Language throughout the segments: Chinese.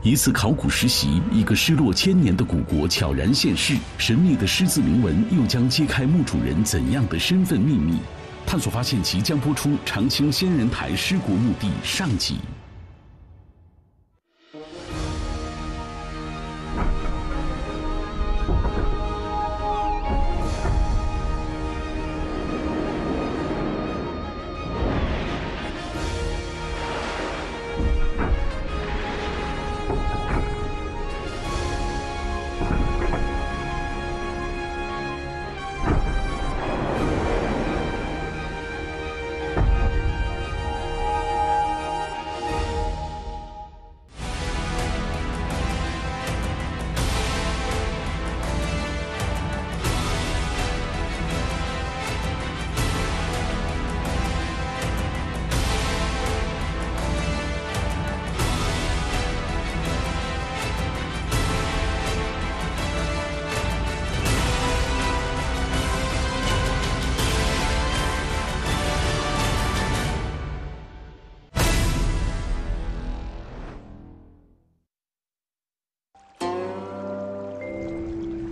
一次考古实习，一个失落千年的古国悄然现世，神秘的狮字铭文又将揭开墓主人怎样的身份秘密？探索发现即将播出《长青仙人台尸国墓地》上集。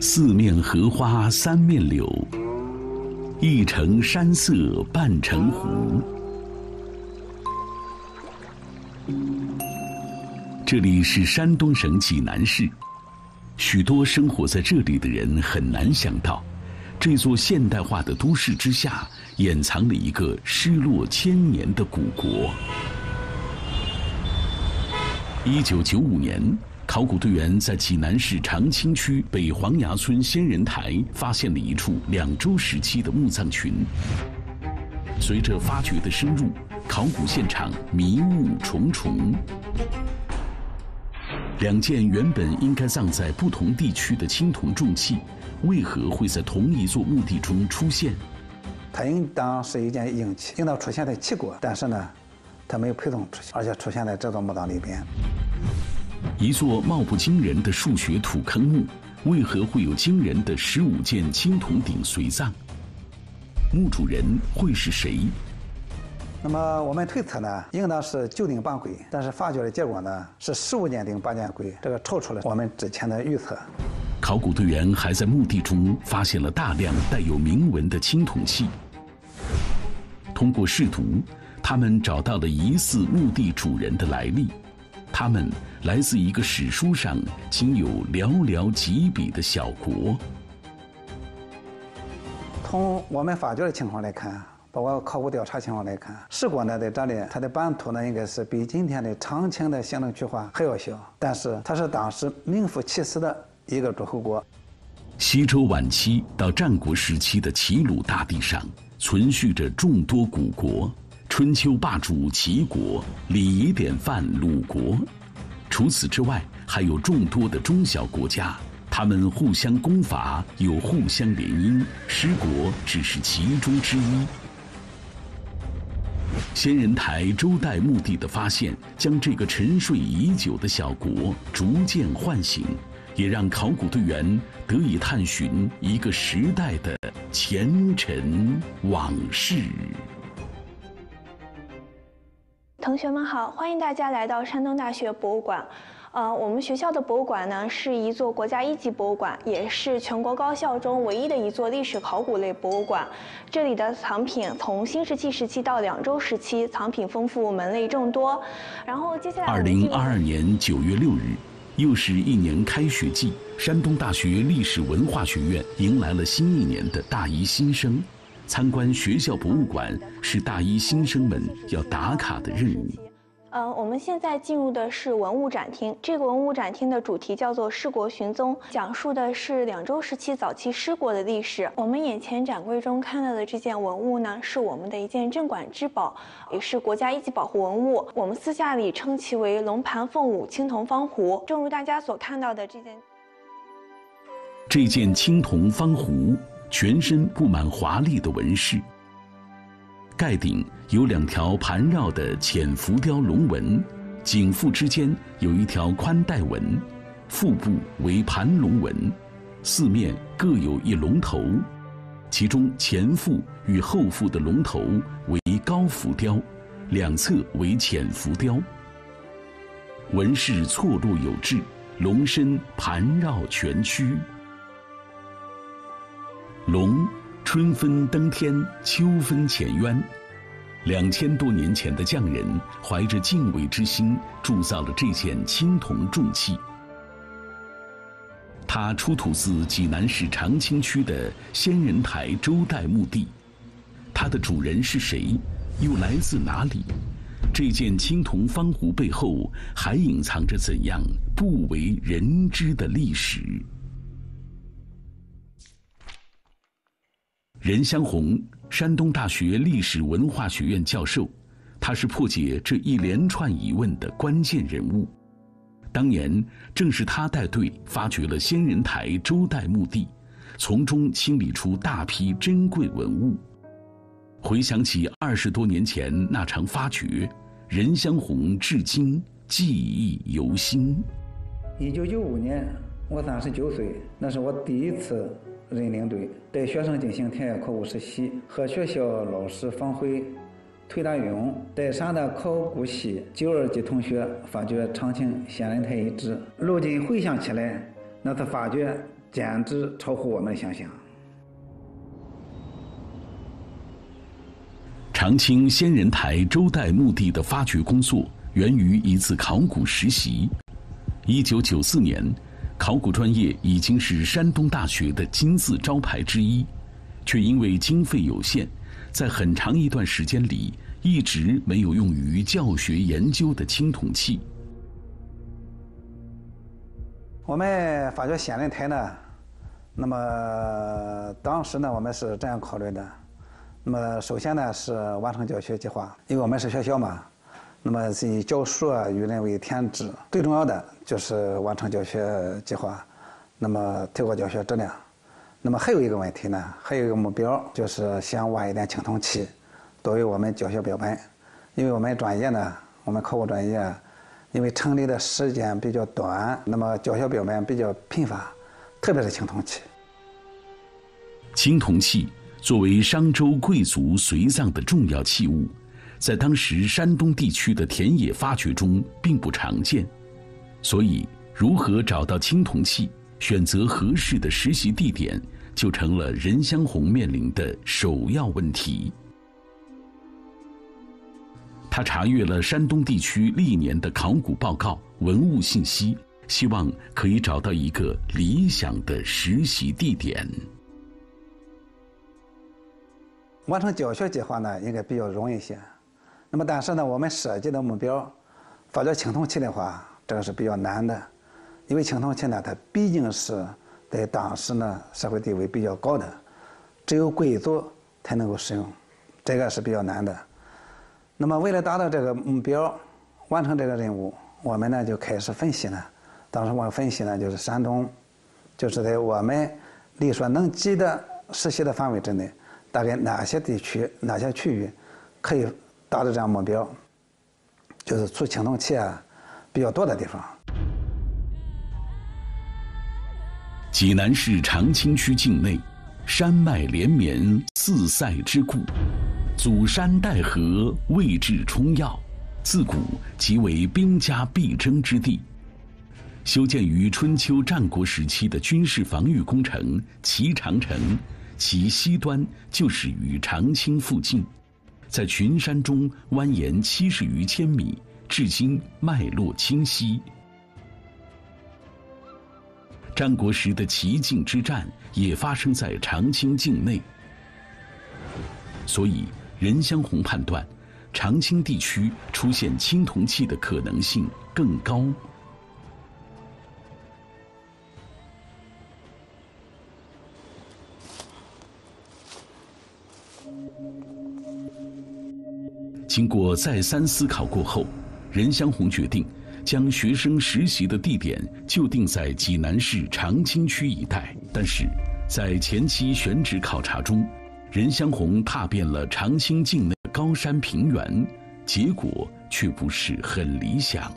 四面荷花三面柳，一城山色半城湖。这里是山东省济南市，许多生活在这里的人很难想到，这座现代化的都市之下，掩藏了一个失落千年的古国。一九九五年。考古队员在济南市长清区北黄崖村仙人台发现了一处两周时期的墓葬群。随着发掘的深入，考古现场迷雾重重。两件原本应该葬在不同地区的青铜重器，为何会在同一座墓地中出现？它应当是一件硬器，应当出现在齐国，但是呢，它没有陪同出现，而且出现在这座墓葬里边。一座貌不惊人的数学土坑墓，为何会有惊人的十五件青铜鼎随葬？墓主人会是谁？那么我们推测呢，应当是九鼎八簋，但是发掘的结果呢是十五件鼎八件簋，这个超出了我们之前的预测。考古队员还在墓地中发现了大量带有铭文的青铜器。通过试图，他们找到了疑似墓地主人的来历。他们来自一个史书上仅有寥寥几笔的小国。从我们发掘的情况来看，包括考古调查情况来看，石国呢在这里，它的版图呢应该是比今天的长清的行政区划还要小，但是它是当时名副其实的一个诸侯国。西周晚期到战国时期的齐鲁大地上，存续着众多古国。春秋霸主齐国，礼仪典范鲁国，除此之外，还有众多的中小国家，他们互相攻伐，又互相联姻，失国只是其中之一。仙人台周代墓地的发现，将这个沉睡已久的小国逐渐唤醒，也让考古队员得以探寻一个时代的前尘往事。同学们好，欢迎大家来到山东大学博物馆。呃，我们学校的博物馆呢是一座国家一级博物馆，也是全国高校中唯一的一座历史考古类博物馆。这里的藏品从新石器时期到两周时期，藏品丰富，门类众多。然后接下来，二零二二年九月六日，又是一年开学季，山东大学历史文化学院迎来了新一年的大一新生。参观学校博物馆是大一新生们要打卡的任务。嗯，我们现在进入的是文物展厅。这个文物展厅的主题叫做“失国寻踪”，讲述的是两周时期早期失国的历史。我们眼前展柜中看到的这件文物呢，是我们的一件镇馆之宝，也是国家一级保护文物。我们私下里称其为“龙盘凤舞青铜方壶”。正如大家所看到的这件，这件青铜方壶。全身布满华丽的纹饰，盖顶有两条盘绕的浅浮雕龙纹，颈腹之间有一条宽带纹，腹部为盘龙纹，四面各有一龙头，其中前腹与后腹的龙头为高浮雕，两侧为浅浮雕。纹饰错落有致，龙身盘绕全曲。龙，春分登天，秋分潜渊。两千多年前的匠人怀着敬畏之心铸造了这件青铜重器。它出土自济南市长清区的仙人台周代墓地。它的主人是谁？又来自哪里？这件青铜方壶背后还隐藏着怎样不为人知的历史？任香红，山东大学历史文化学院教授，他是破解这一连串疑问的关键人物。当年正是他带队发掘了仙人台周代墓地，从中清理出大批珍贵文物。回想起二十多年前那场发掘。任香红至今记忆犹新。一九九五年，我三十九岁，那是我第一次认领队，带学生进行田野考古实习，和学校老师方辉、推大勇带上的考古系九二级同学发掘长青仙人台遗址。如今回想起来，那次发掘简直超乎我们的想象。长青仙人台周代墓地的发掘工作源于一次考古实习。一九九四年，考古专业已经是山东大学的金字招牌之一，却因为经费有限，在很长一段时间里一直没有用于教学研究的青铜器。我们发掘仙人台呢，那么当时呢，我们是这样考虑的。那么首先呢是完成教学计划，因为我们是学校嘛，那么以教书啊育人为天职，最重要的就是完成教学计划，那么提高教学质量。那么还有一个问题呢，还有一个目标就是想挖一点青铜器，作为我们教学标本。因为我们专业呢，我们考古专业，因为成立的时间比较短，那么教学标本比较频繁，特别是青铜器。青铜器。作为商周贵族随葬的重要器物，在当时山东地区的田野发掘中并不常见，所以如何找到青铜器、选择合适的实习地点，就成了任香红面临的首要问题。他查阅了山东地区历年的考古报告、文物信息，希望可以找到一个理想的实习地点。完成教学计划呢，应该比较容易些。那么，但是呢，我们设计的目标，发掘青铜器的话，这个是比较难的，因为青铜器呢，它毕竟是在当时呢社会地位比较高的，只有贵族才能够使用，这个是比较难的。那么，为了达到这个目标，完成这个任务，我们呢就开始分析了。当时我分析呢，就是山东，就是在我们力所能及的实习的范围之内。大概哪些地区、哪些区域可以达到这样目标？就是出青铜器啊比较多的地方。济南市长清区境内，山脉连绵，四塞之固，祖山带河，位置冲要，自古即为兵家必争之地。修建于春秋战国时期的军事防御工程齐长城。其西端就始于长清附近，在群山中蜿蜒七十余千米，至今脉络清晰。战国时的齐境之战也发生在长清境内，所以任香红判断，长清地区出现青铜器的可能性更高。经过再三思考过后，任香红决定将学生实习的地点就定在济南市长清区一带。但是，在前期选址考察中，任香红踏遍了长清境内高山平原，结果却不是很理想。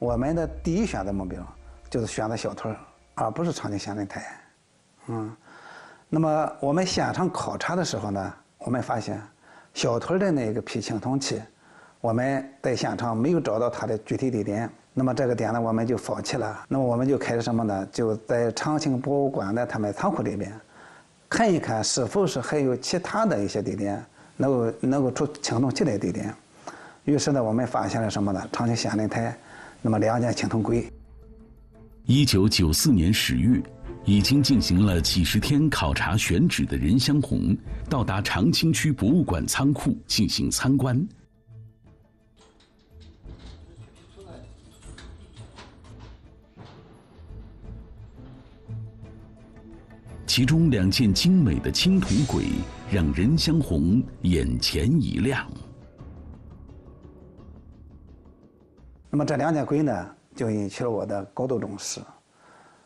我们的第一选择目标就是选择小屯而不是长清仙人台。嗯，那么我们现场考察的时候呢，我们发现小屯的那个批青铜器，我们在现场没有找到它的具体地点。那么这个点呢，我们就放弃了。那么我们就开始什么呢？就在长青博物馆的他们仓库里边，看一看是否是还有其他的一些地点能够能够出青铜器的地点。于是呢，我们发现了什么呢？长青仙人台，那么两件青铜柜。一九九四年十月。已经进行了几十天考察选址的任香红，到达长清区博物馆仓库进行参观。其中两件精美的青铜簋，让任香红眼前一亮。那么这两件簋呢，就引起了我的高度重视。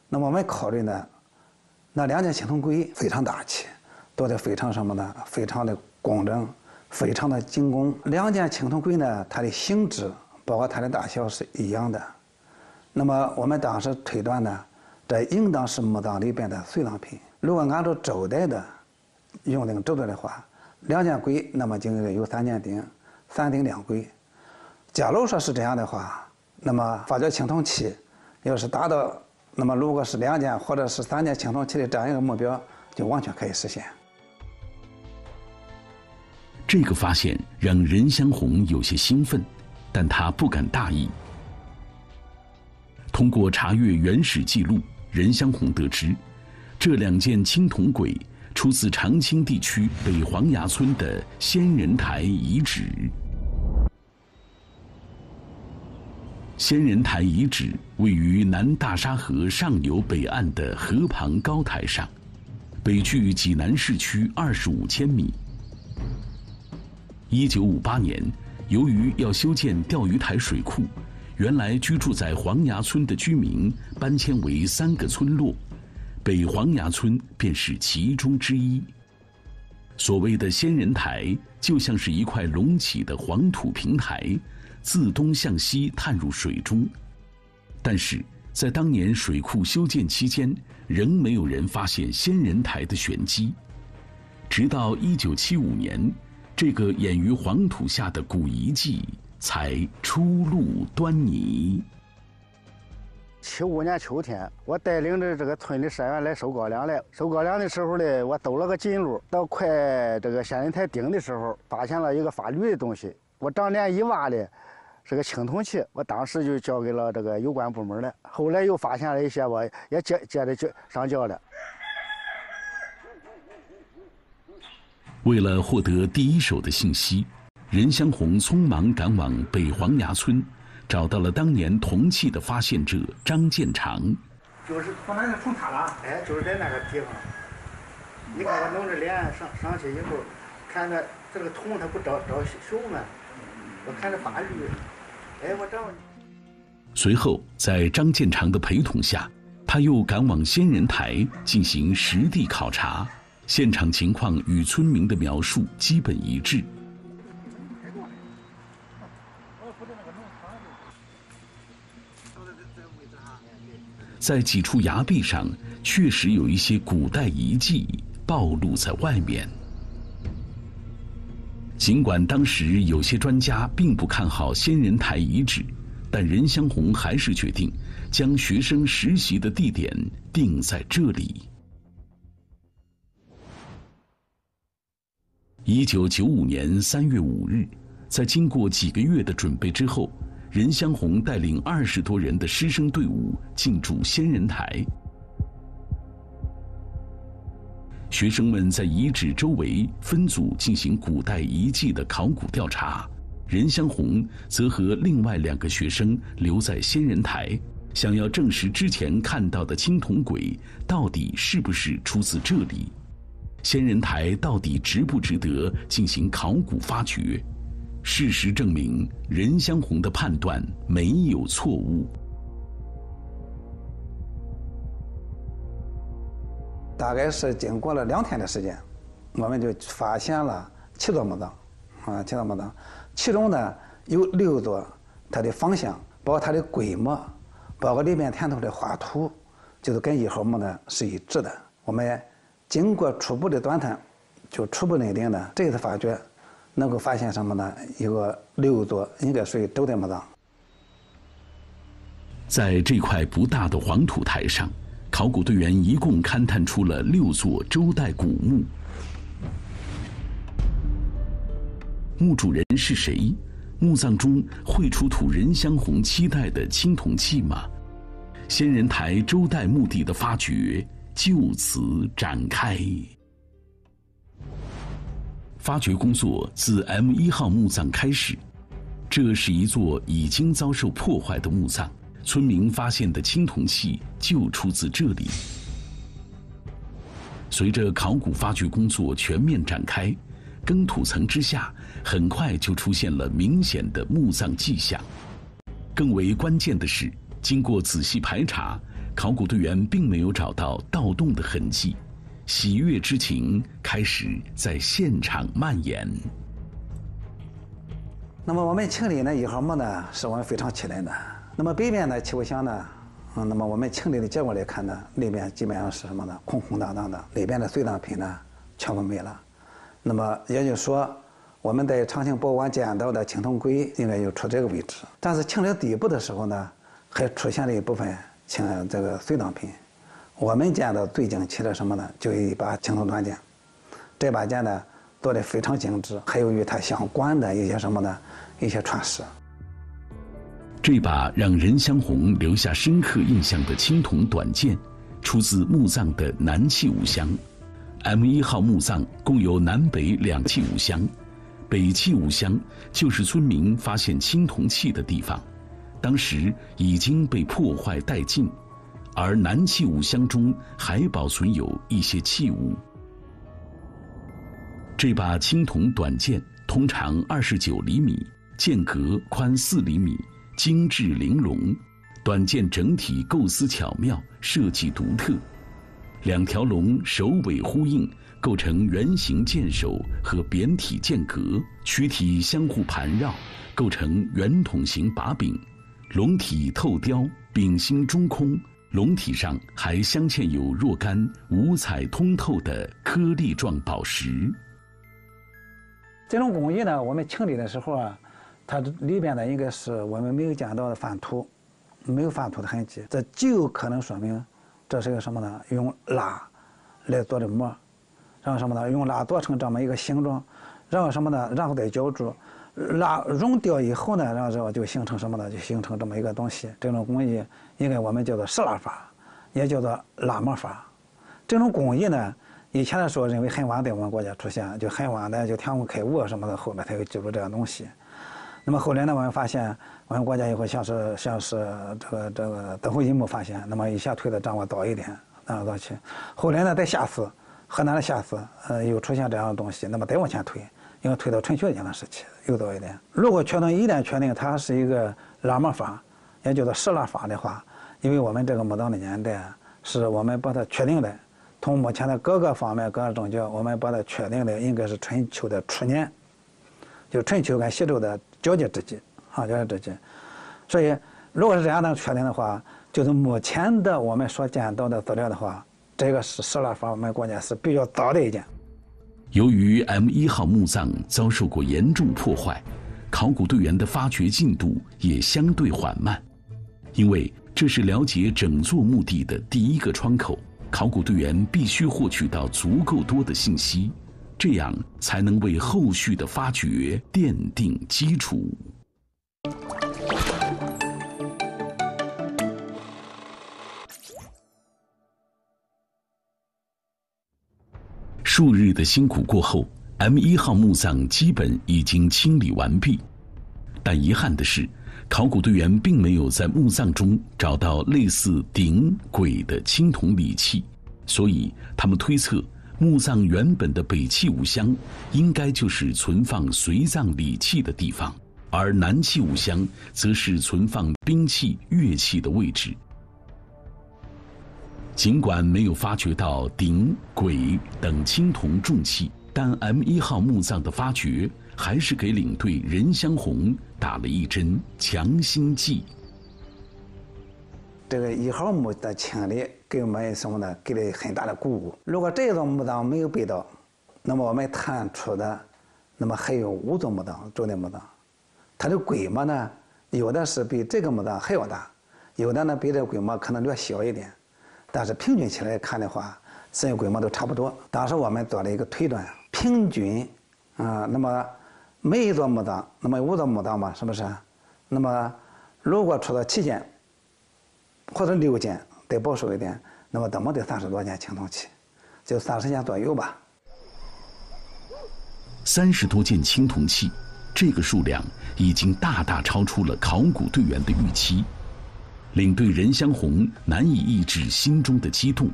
那么我们考虑呢？那两件青铜簋非常大气，做的非常什么呢？非常的工整，非常的精工。两件青铜簋呢，它的形制包括它的大小是一样的。那么我们当时推断呢，这应当是墓葬里边的随葬品。如果按照周代的用那个制度的话，两件簋那么就应该有三件鼎，三鼎两簋。假如说是这样的话，那么发掘青铜器要是达到。那么，如果是两件或者是三件青铜器的这样一个目标，就完全可以实现。这个发现让任香红有些兴奋，但他不敢大意。通过查阅原始记录，任香红得知，这两件青铜簋出自长青地区北黄崖村的仙人台遗址。仙人台遗址位于南大沙河上游北岸的河旁高台上，北距济南市区二十五千米。一九五八年，由于要修建钓鱼台水库，原来居住在黄崖村的居民搬迁为三个村落，北黄崖村便是其中之一。所谓的仙人台，就像是一块隆起的黄土平台。自东向西探入水中，但是在当年水库修建期间，仍没有人发现仙人台的玄机。直到一九七五年，这个掩于黄土下的古遗迹才初露端倪。七五年秋天，我带领着这个村里社员来收高粱来。收高粱的时候呢，我走了个近路，到快这个仙人台顶的时候，发现了一个发绿的东西。我长脸一挖呢。是个青铜器，我当时就交给了这个有关部门了。后来又发现了一些，我也接接着就上交了。为了获得第一手的信息，任香红匆忙赶往北黄崖村，找到了当年铜器的发现者张建长。就是从哪个从他了？哎，就是在那个地方。你看我弄着脸上上去以后，看着这个铜它不着着锈吗？我看着发绿，哎，我找你。随后，在张建长的陪同下，他又赶往仙人台进行实地考察，现场情况与村民的描述基本一致。在几处崖壁上，确实有一些古代遗迹暴露在外面。尽管当时有些专家并不看好仙人台遗址，但任香红还是决定将学生实习的地点定在这里。一九九五年三月五日，在经过几个月的准备之后，任香红带领二十多人的师生队伍进驻仙人台。学生们在遗址周围分组进行古代遗迹的考古调查，任香红则和另外两个学生留在仙人台，想要证实之前看到的青铜簋到底是不是出自这里，仙人台到底值不值得进行考古发掘。事实证明，任香红的判断没有错误。大概是经过了两天的时间，我们就发现了七座墓葬，啊，七座墓葬，其中呢有六座，它的方向，包括它的规模，包括里面填土的画图，就是跟一号墓呢是一致的。我们经过初步的断探，就初步认定呢，这次发掘能够发现什么呢？一个六座，应该属于周代墓葬。在这块不大的黄土台上，考古队员一共勘探出了六座周代古墓。墓主人是谁？墓葬中会出土人香红期代的青铜器吗？仙人台周代墓地的发掘就此展开。发掘工作自 M 一号墓葬开始，这是一座已经遭受破坏的墓葬。村民发现的青铜器就出自这里。随着考古发掘工作全面展开，更土层之下很快就出现了明显的墓葬迹象。更为关键的是，经过仔细排查，考古队员并没有找到盗洞的痕迹，喜悦之情开始在现场蔓延。那么我们清理呢一号墓呢，是我们非常期待的。那么北边的气雾箱呢？嗯，那么我们清理的结果来看呢，里边基本上是什么呢？空空荡荡的，里边的随葬品呢全部没了。那么也就是说，我们在长庆博物馆见到的青铜龟应该就出这个位置。但是清理底部的时候呢，还出现了一部分青这个随葬品。我们见到最惊奇的什么呢？就一把青铜短剑。这把剑呢做的非常精致，还有与它相关的一些什么呢？一些传世。这把让任香红留下深刻印象的青铜短剑，出自墓葬的南器五乡。M 一号墓葬共有南北两气武乡，北器五乡就是村民发现青铜器的地方，当时已经被破坏殆尽，而南器五乡中还保存有一些器物。这把青铜短剑通长二十九厘米，剑格宽四厘米。精致玲珑，短剑整体构思巧妙，设计独特。两条龙首尾呼应，构成圆形剑首和扁体剑格，躯体相互盘绕，构成圆筒形把柄。龙体透雕，柄心中空，龙体上还镶嵌有若干五彩通透的颗粒状宝石。这种工艺呢，我们清理的时候啊。它里边呢，应该是我们没有见到的翻土，没有翻土的痕迹，这极有可能说明这是个什么呢？用蜡来做的模，然后什么呢？用蜡做成这么一个形状，然后什么呢？然后再浇筑，蜡熔掉以后呢，然后之后就形成什么呢？就形成这么一个东西。这种工艺应该我们叫做石蜡法，也叫做蜡模法。这种工艺呢，以前的时候认为很晚在我们国家出现，就很晚的就天工开物什么的，后面才有记录这样东西。那么后来呢，我们发现我们国家以后像是像是这个这个德惠银墓发现，那么一下推的掌握早一点啊早期。后来呢，在下寺，河南的下寺，呃，又出现这样的东西，那么再往前推，应该推到春秋阶段时期又早一点。如果确定一旦确定它是一个拉模法，也叫做石蜡法的话，因为我们这个墓葬的年代是我们把它确定的，从目前的各个方面各个证据，我们把它确定的应该是春秋的初年，就春秋跟西周的。交接之际，啊，交接之际，所以如果是这样能确定的话，就是目前的我们所见到的资料的话，这个是石蜡法，我们国家是比较早的一件。由于 M 一号墓葬遭受过严重破坏，考古队员的发掘进度也相对缓慢，因为这是了解整座墓地的第一个窗口，考古队员必须获取到足够多的信息。这样才能为后续的发掘奠定基础。数日的辛苦过后，M 一号墓葬基本已经清理完毕，但遗憾的是，考古队员并没有在墓葬中找到类似鼎、簋的青铜礼器，所以他们推测。墓葬原本的北气武乡，应该就是存放随葬礼器的地方，而南气武乡则是存放兵器乐器的位置。尽管没有发掘到鼎、簋等青铜重器，但 M 一号墓葬的发掘，还是给领队任香红打了一针强心剂。这个一号墓的清理。给我们什么呢？给了很大的鼓舞。如果这座墓葬没有被盗，那么我们探出的，那么还有五座墓葬，周代墓葬，它的规模呢，有的是比这个墓葬还要大，有的呢比这规模可能略小一点，但是平均起来看的话，这些规模都差不多。当时我们做了一个推断，平均，啊，那么每一座墓葬，那么五座墓葬嘛，是不是？那么如果出了七件或者六件，再保守一点，那么怎么得三十多件青铜器，就三十件左右吧。三十多件青铜器，这个数量已经大大超出了考古队员的预期。领队任香红难以抑制心中的激动，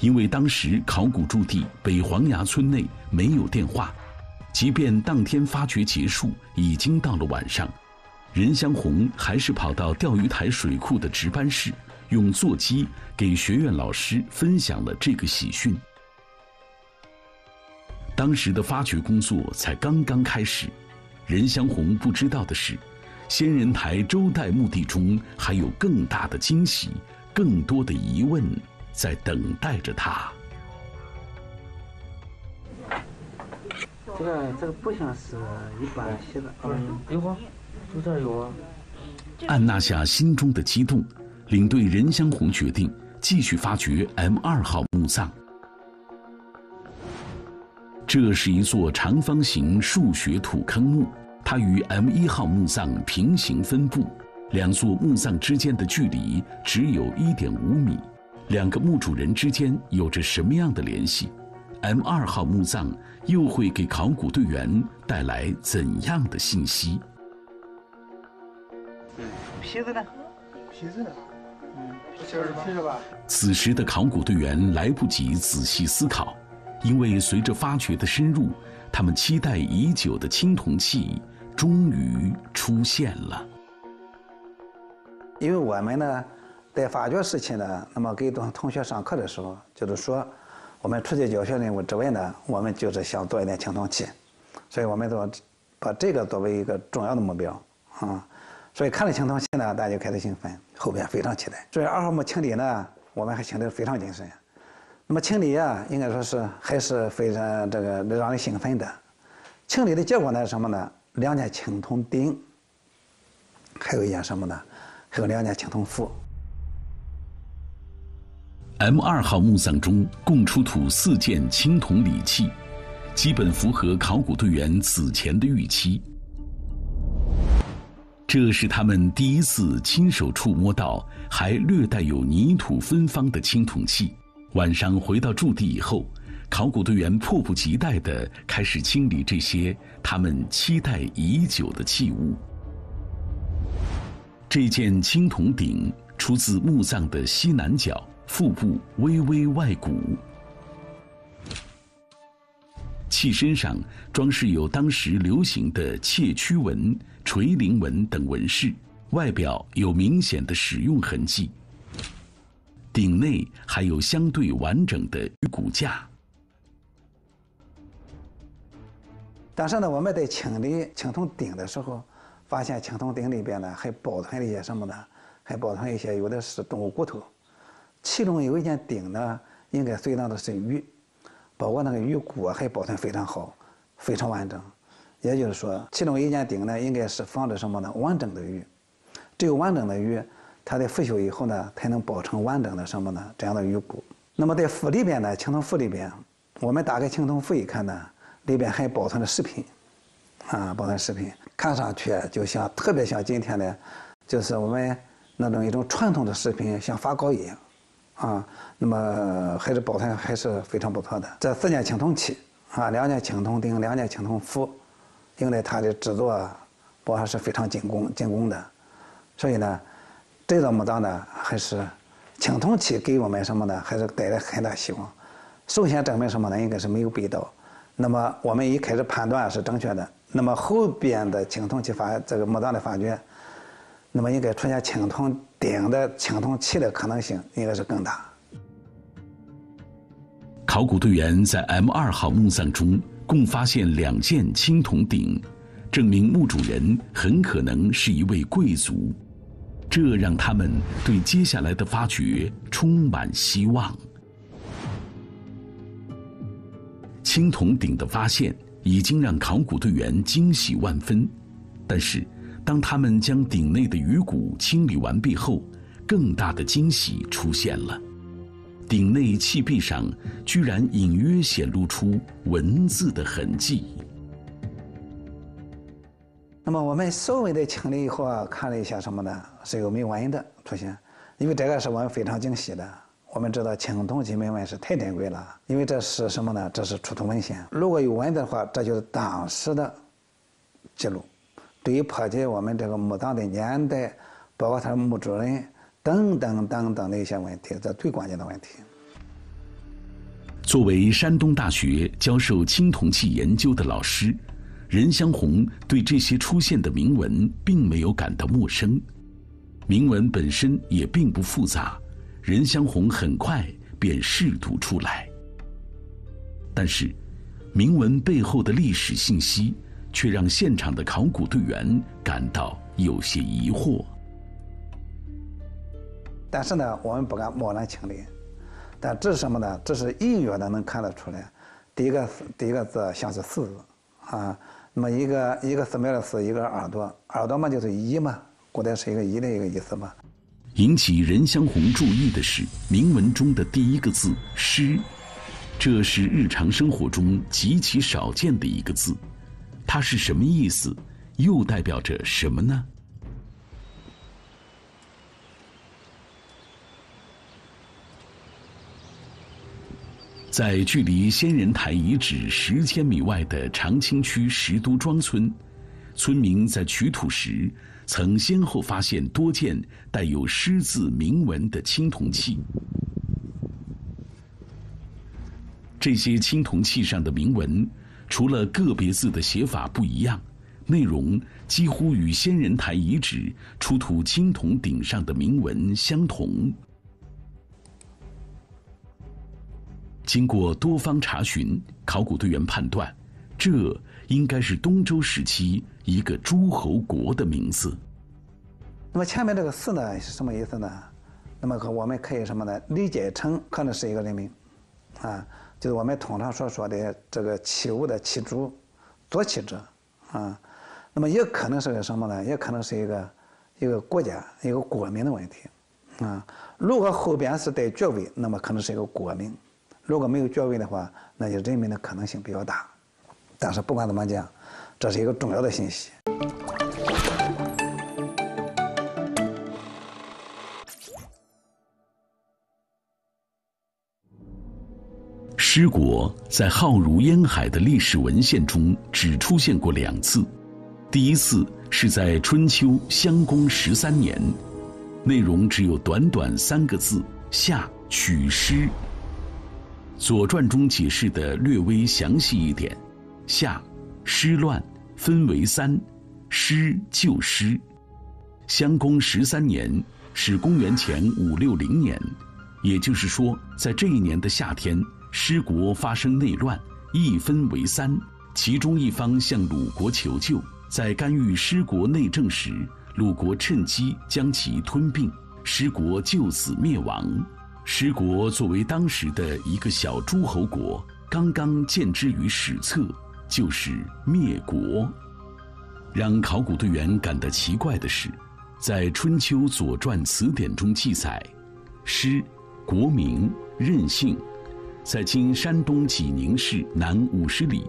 因为当时考古驻地北黄崖村内没有电话，即便当天发掘结束，已经到了晚上，任香红还是跑到钓鱼台水库的值班室，用座机给学院老师分享了这个喜讯。当时的发掘工作才刚刚开始，任香红不知道的是，仙人台周代墓地中还有更大的惊喜，更多的疑问在等待着他。这个这个不像是一般写的，嗯，有啊，就这儿有啊。按捺下心中的激动，领队任香红决定继续发掘 M 二号墓葬。这是一座长方形数学土坑墓，它与 M 一号墓葬平行分布，两座墓葬之间的距离只有一点五米。两个墓主人之间有着什么样的联系？M 二号墓葬又会给考古队员带来怎样的信息？皮子呢？皮子呢？此时的考古队员来不及仔细思考。因为随着发掘的深入，他们期待已久的青铜器终于出现了。因为我们呢，在发掘时期呢，那么给同同学上课的时候，就是说，我们除去教学任务之外呢，我们就是想做一点青铜器，所以我们都把这个作为一个重要的目标啊。所以看了青铜器呢，大家就开始兴奋，后边非常期待。所以二号墓清理呢，我们还清理非常谨慎。那么清理啊，应该说是还是非常这个让人兴奋的。清理的结果呢是什么呢？两件青铜鼎，还有一件什么呢？还有两件青铜符。M 二号墓葬中共出土四件青铜礼器，基本符合考古队员此前的预期。这是他们第一次亲手触摸到还略带有泥土芬芳的青铜器。晚上回到驻地以后，考古队员迫不及待地开始清理这些他们期待已久的器物。这件青铜鼎出自墓葬的西南角，腹部微微外鼓，器身上装饰有当时流行的切曲纹、垂鳞纹等纹饰，外表有明显的使用痕迹。鼎内还有相对完整的骨架。但是呢，我们在清理青铜鼎的时候，发现青铜鼎里边呢还保存了一些什么呢？还保存一些有的是动物骨头，其中有一件鼎呢，应该随葬的是鱼，包括那个鱼骨还保存非常好，非常完整。也就是说，其中一件鼎呢，应该是放着什么呢？完整的鱼，只有完整的鱼。它在腐朽以后呢，才能保存完整的什么呢？这样的鱼骨。那么在符里边呢，青铜符里边，我们打开青铜符一看呢，里边还保存着饰品，啊，保存饰品，看上去就像特别像今天的，就是我们那种一种传统的饰品，像发糕一样，啊，那么还是保存还是非常不错的。这四件青铜器，啊，两件青铜鼎，两件青铜符，用来它的制作，不还是非常精工精工的，所以呢。这座墓葬呢，还是青铜器给我们什么呢？还是带来很大希望。首先证明什么呢？应该是没有被盗。那么我们一开始判断是正确的。那么后边的青铜器发这个墓葬的发掘，那么应该出现青铜鼎的青铜器的可能性应该是更大。考古队员在 M 二号墓葬中共发现两件青铜鼎，证明墓主人很可能是一位贵族。这让他们对接下来的发掘充满希望。青铜鼎的发现已经让考古队员惊喜万分，但是当他们将鼎内的鱼骨清理完毕后，更大的惊喜出现了。鼎内器壁上居然隐约显露出文字的痕迹。那么我们稍微的清理以后啊，看了一下什么呢？是有铭文的出现，因为这个是我们非常惊喜的。我们知道青铜器铭文是太珍贵了，因为这是什么呢？这是出土文献。如果有文字的话，这就是当时的记录，对于破解我们这个墓葬的年代，包括它的墓主人等等等等的一些问题，这最关键的问题。作为山东大学教授青铜器研究的老师。任香红对这些出现的铭文并没有感到陌生，铭文本身也并不复杂，任香红很快便试图出来。但是，铭文背后的历史信息却让现场的考古队员感到有些疑惑。但是呢，我们不敢贸然清理，但这是什么呢？这是隐约的能看得出来，第一个第一个字像是“四”字，啊。那么一个一个寺庙的寺，一个耳朵，耳朵嘛就是一嘛，古代是一个一的一个意思嘛。引起任香红注意的是铭文中的第一个字“师”，这是日常生活中极其少见的一个字，它是什么意思？又代表着什么呢？在距离仙人台遗址十千米外的长清区石都庄村，村民在取土时曾先后发现多件带有“狮”字铭文的青铜器。这些青铜器上的铭文，除了个别字的写法不一样，内容几乎与仙人台遗址出土青铜鼎上的铭文相同。经过多方查询，考古队员判断，这应该是东周时期一个诸侯国的名字。那么前面这个“四”呢是什么意思呢？那么我们可以什么呢？理解成可能是一个人名，啊，就是我们通常所说的这个器物的器主、做器者，啊，那么也可能是个什么呢？也可能是一个一个国家一个国名的问题，啊，如果后边是带爵位，那么可能是一个国名。如果没有爵位的话，那就人民的可能性比较大。但是不管怎么讲，这是一个重要的信息。失国在浩如烟海的历史文献中只出现过两次，第一次是在春秋襄公十三年，内容只有短短三个字：夏取师。《左传》中解释的略微详细一点，夏，失乱，分为三，失就失。襄公十三年是公元前五六零年，也就是说，在这一年的夏天，失国发生内乱，一分为三，其中一方向鲁国求救，在干预失国内政时，鲁国趁机将其吞并，失国就此灭亡。失国作为当时的一个小诸侯国，刚刚见之于史册，就是灭国。让考古队员感到奇怪的是，在《春秋左传词典》中记载，师国名任姓，在今山东济宁市南五十里，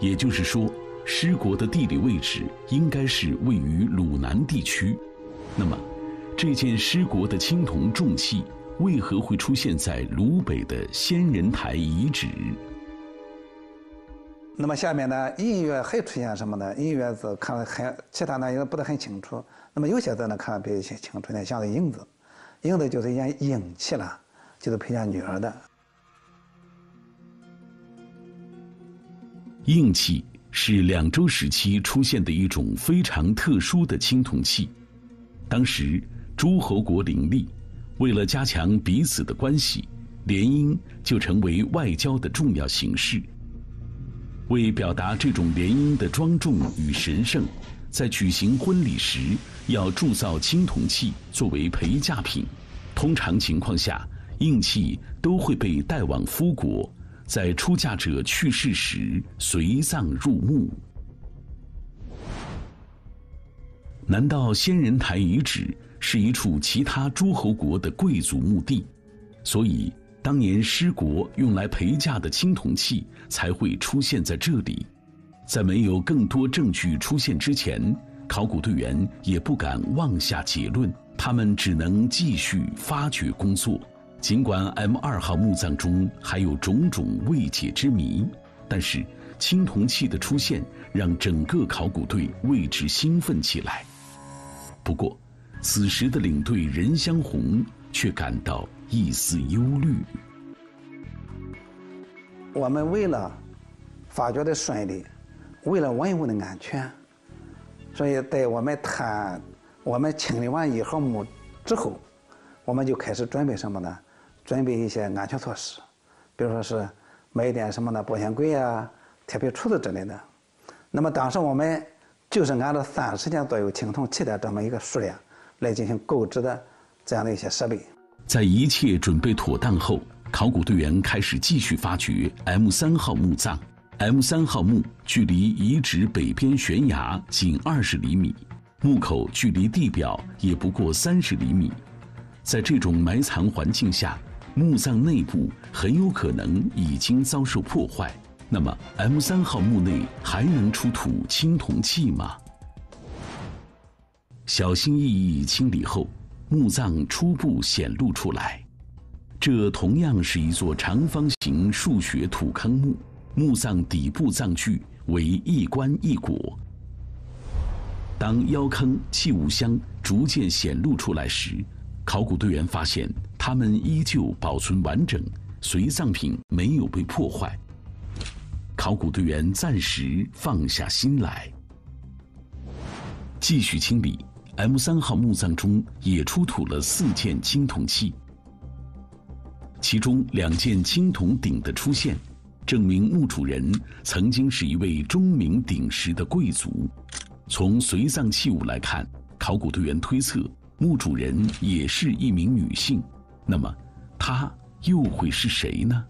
也就是说，师国的地理位置应该是位于鲁南地区。那么，这件师国的青铜重器。为何会出现在鲁北的仙人台遗址？那么下面呢？音乐还出现什么呢？音乐字看得很，其他呢也不得很清楚。那么有些字呢看得比较清楚点，像是“影”子，“影”子就是演影器了，就是陪嫁女儿的。硬器是两周时期出现的一种非常特殊的青铜器，当时诸侯国林立。为了加强彼此的关系，联姻就成为外交的重要形式。为表达这种联姻的庄重与神圣，在举行婚礼时要铸造青铜器作为陪嫁品。通常情况下，硬器都会被带往夫国，在出嫁者去世时随葬入墓。难道仙人台遗址是一处其他诸侯国的贵族墓地？所以当年失国用来陪嫁的青铜器才会出现在这里？在没有更多证据出现之前，考古队员也不敢妄下结论，他们只能继续发掘工作。尽管 M 二号墓葬中还有种种未解之谜，但是青铜器的出现让整个考古队为之兴奋起来。不过，此时的领队任香红却感到一丝忧虑。我们为了发掘的顺利，为了文物的安全，所以在我们探、我们清理完一号墓之后，我们就开始准备什么呢？准备一些安全措施，比如说是买一点什么的保险柜啊、铁皮橱子之类的。那么当时我们。就是按照三十件左右青铜器的这么一个数量来进行购置的这样的一些设备。在一切准备妥当后，考古队员开始继续发掘 M 三号墓葬。M 三号墓距离遗址北边悬崖仅二十厘米，墓口距离地表也不过三十厘米。在这种埋藏环境下，墓葬内部很有可能已经遭受破坏。那么，M 三号墓内还能出土青铜器吗？小心翼翼清理后，墓葬初步显露出来。这同样是一座长方形数学土坑墓，墓葬底部葬具为一棺一椁。当腰坑器物箱逐渐显露出来时，考古队员发现它们依旧保存完整，随葬品没有被破坏。考古队员暂时放下心来，继续清理。M 三号墓葬中也出土了四件青铜器，其中两件青铜鼎的出现，证明墓主人曾经是一位钟鸣鼎食的贵族。从随葬器物来看，考古队员推测墓主人也是一名女性。那么，她又会是谁呢？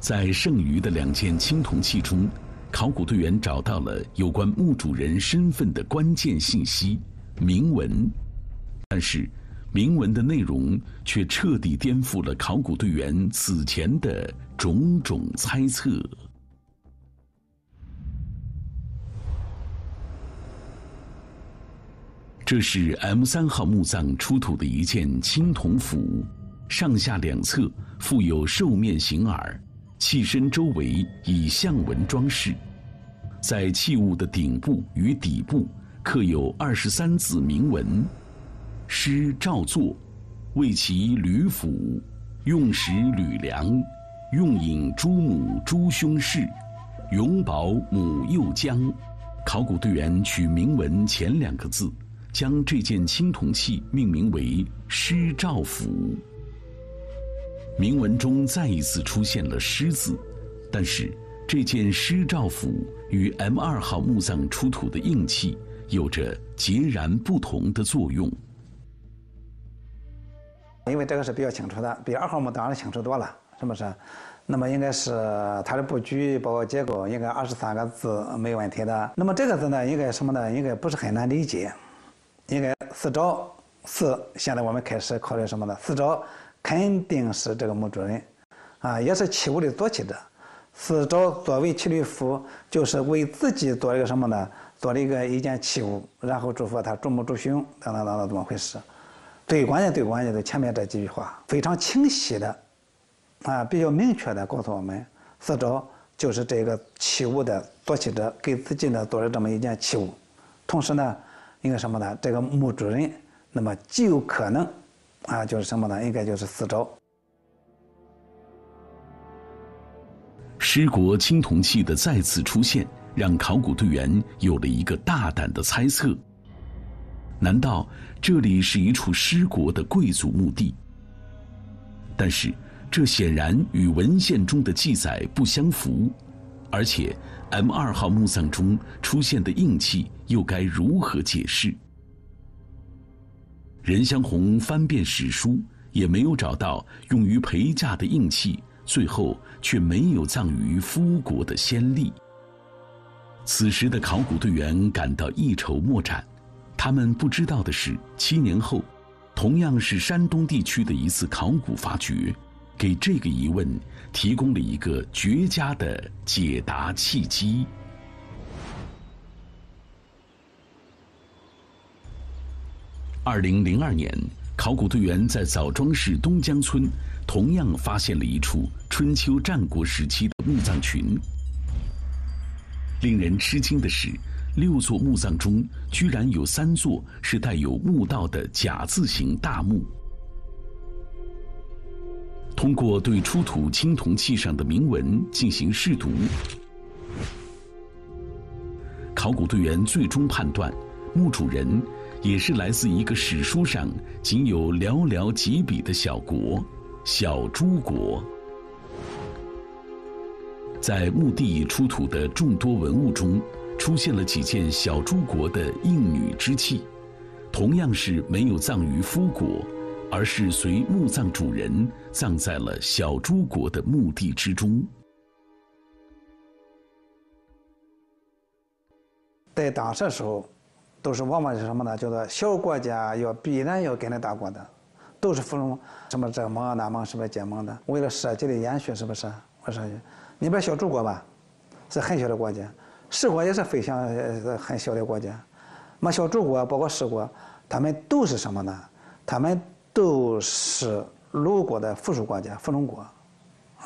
在剩余的两件青铜器中，考古队员找到了有关墓主人身份的关键信息——铭文。但是，铭文的内容却彻底颠覆了考古队员此前的种种猜测。这是 M 三号墓葬出土的一件青铜斧，上下两侧附有兽面形耳。器身周围以象纹装饰，在器物的顶部与底部刻有二十三字铭文：“师照作，为其吕府，用时吕梁，用引朱母朱兄氏，永保母幼江。”考古队员取铭文前两个字，将这件青铜器命名为“师照斧”。铭文中再一次出现了“狮”字，但是这件狮罩斧与 M 二号墓葬出土的硬器有着截然不同的作用。因为这个是比较清楚的，比二号墓当然清楚多了，是不是？那么应该是它的布局包括结构，应该二十三个字没问题的。那么这个字呢，应该什么呢？应该不是很难理解。应该四招四，现在我们开始考虑什么呢？四招。肯定是这个墓主人，啊，也是器物的作起者。是找作为七律符，就是为自己做了一个什么呢？做了一个一件器物，然后祝福他主母主兄等等等等，怎么回事？最关键、最关键的前面这几句话，非常清晰的，啊，比较明确的告诉我们，四周就是这个器物的做起者给自己呢做了这么一件器物，同时呢，应该什么呢？这个墓主人，那么极有可能。啊，就是什么呢？应该就是四周。失国青铜器的再次出现，让考古队员有了一个大胆的猜测：难道这里是一处失国的贵族墓地？但是，这显然与文献中的记载不相符。而且，M 二号墓葬中出现的硬器又该如何解释？任香红翻遍史书，也没有找到用于陪嫁的硬器，最后却没有葬于夫国的先例。此时的考古队员感到一筹莫展，他们不知道的是，七年后，同样是山东地区的一次考古发掘，给这个疑问提供了一个绝佳的解答契机。二零零二年，考古队员在枣庄市东江村，同样发现了一处春秋战国时期的墓葬群。令人吃惊的是，六座墓葬中居然有三座是带有墓道的甲字形大墓。通过对出土青铜器上的铭文进行试读，考古队员最终判断，墓主人也是来自一个史书上仅有寥寥几笔的小国——小诸国。在墓地出土的众多文物中，出现了几件小诸国的应女之器，同样是没有葬于夫国，而是随墓葬主人葬在了小诸国的墓地之中。在当时时候，都是往往是什么呢？叫做小国家要必然要跟着大国的，都是服从什么这盟那盟什么结盟的，为了社稷的延续，是不是？我说。你比如小诸国吧，是很小的国家，十国也是非常很小的国家。那么小诸国包括十国，他们都是什么呢？他们都是鲁国的附属国家、附属国，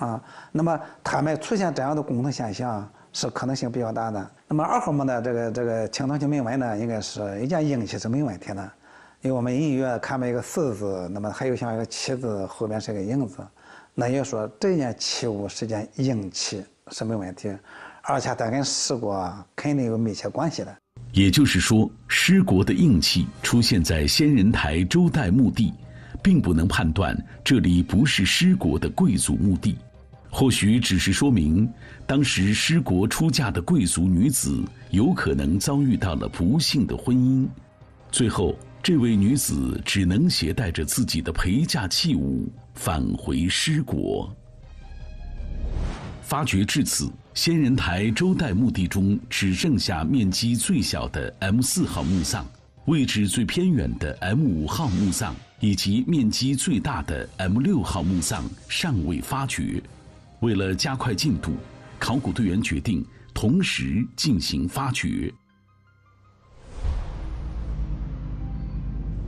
啊。那么他们出现这样的共同现象是可能性比较大的。那么二号墓的这个这个青铜器铭文呢，应该是一件硬器是没问题的，因为我们隐约看到一个“四”字，那么还有像一个“七”字，后边是个“影”字。那也说这件器物是件硬器是没问题，而且它跟尸国肯定有密切关系的。也就是说，尸国的硬器出现在仙人台周代墓地，并不能判断这里不是尸国的贵族墓地，或许只是说明当时尸国出嫁的贵族女子有可能遭遇到了不幸的婚姻，最后。这位女子只能携带着自己的陪嫁器物返回师国。发掘至此，仙人台周代墓地中只剩下面积最小的 M 四号墓葬，位置最偏远的 M 五号墓葬以及面积最大的 M 六号墓葬尚未发掘。为了加快进度，考古队员决定同时进行发掘。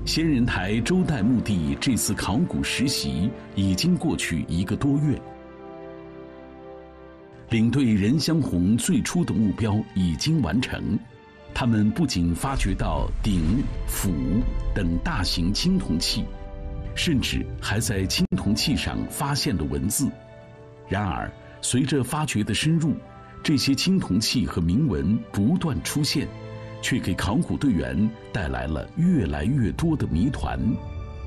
仙人台周代墓地这次考古实习已经过去一个多月，领队任香红最初的目标已经完成，他们不仅发掘到鼎、釜等大型青铜器，甚至还在青铜器上发现了文字。然而，随着发掘的深入，这些青铜器和铭文不断出现。却给考古队员带来了越来越多的谜团。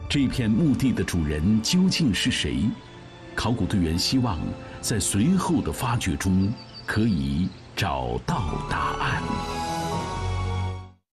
这片墓地的主人究竟是谁？考古队员希望在随后的发掘中可以找到答案。